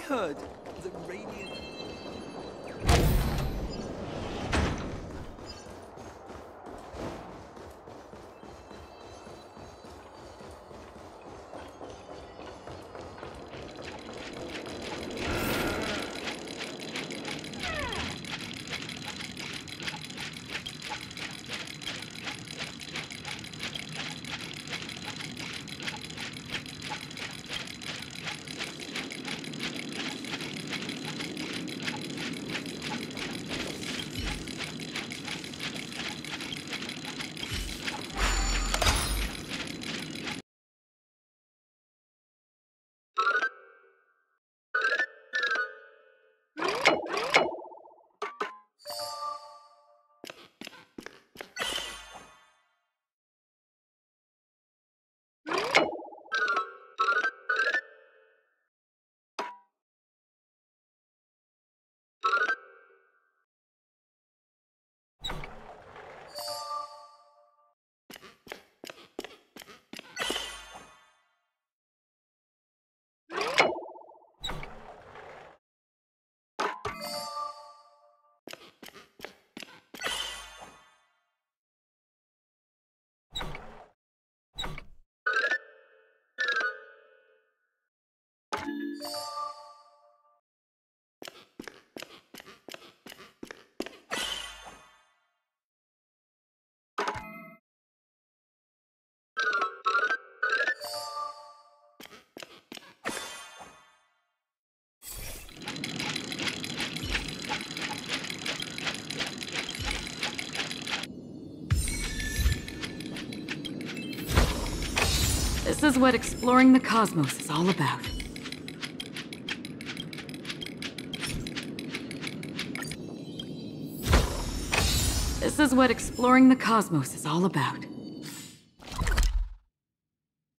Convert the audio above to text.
heard the radiant. This is what exploring the cosmos is all about. This is what exploring the cosmos is all about.